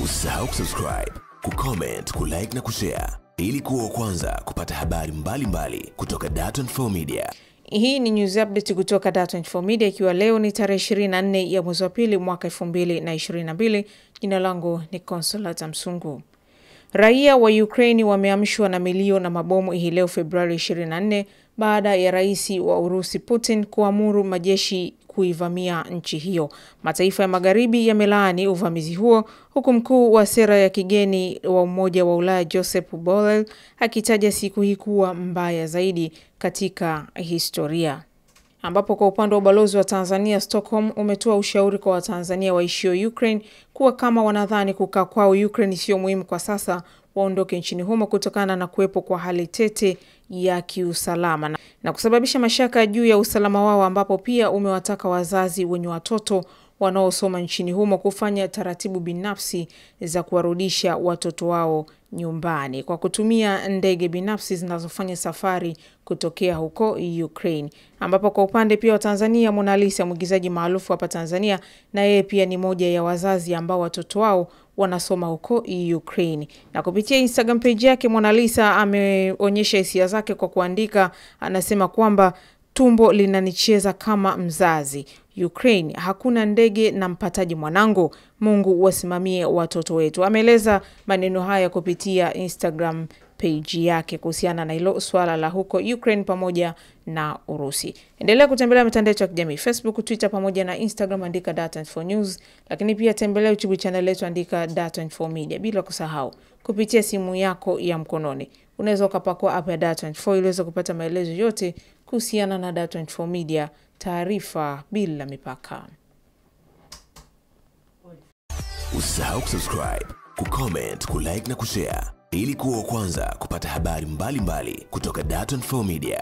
Usisahau kusubscribe, kucomment, kulike na kushare ili kuwa wa kwanza kupata habari mbalimbali mbali kutoka Dar24 Media. Hii ni news update kutoka Dar24 Media ikiwa leo ni tarehe 24 ya mwezi wa pili mwaka 2022. Jina langu ni Consolata Msungu. Raia wa Ukraine wameamshwa na milio na mabomu hii leo Februari 24 baada ya rais wa Urusi Putin kuamuru majeshi kuivamia nchi hiyo. Mataifa ya magharibi yamelaani uvamizi huo huku mkuu wa sera ya kigeni wa Umoja wa Ulaya Joseph Borrell akitaja siku hii kuwa mbaya zaidi katika historia ambapo kwa upande wa ubalozi wa Tanzania Stockholm umetoa ushauri kwa Watanzania waishio Ukraine kuwa kama wanadhani kukaa kwao Ukraine sio muhimu kwa sasa, waondoke nchini humo kutokana na kuwepo kwa hali tete ya kiusalama. Na, kusababisha mashaka juu ya usalama wao, ambapo pia umewataka wazazi wenye watoto wanaosoma nchini humo kufanya taratibu binafsi za kuwarudisha watoto wao nyumbani kwa kutumia ndege binafsi zinazofanya safari kutokea huko Ukraine. Ambapo kwa upande pia wa Tanzania, Monalisa mwigizaji maarufu hapa Tanzania, na yeye pia ni moja ya wazazi ambao watoto wao wanasoma huko Ukraine. Na kupitia Instagram page yake, Monalisa ameonyesha hisia zake kwa kuandika, anasema kwamba tumbo linanicheza kama mzazi. Ukraine, hakuna ndege na mpataji mwanangu. Mungu wasimamie watoto wetu. Ameeleza maneno haya kupitia Instagram page yake kuhusiana na hilo swala la huko Ukraine pamoja na Urusi. Endelea kutembelea mitandao yetu ya kijamii Facebook, Twitter pamoja na Instagram, andika Dar24 News, lakini pia tembelea YouTube channel yetu, andika Dar24 Media, bila kusahau kupitia simu yako ya mkononi unaweza ukapakua app ya Dar24 ili uweze kupata maelezo yote kuhusiana na Dar24 Media, taarifa bila mipaka. Usisahau kusubscribe, kucomment, kulike na kushare ili kuwa wa kwanza kupata habari mbalimbali mbali kutoka Dar24 Media.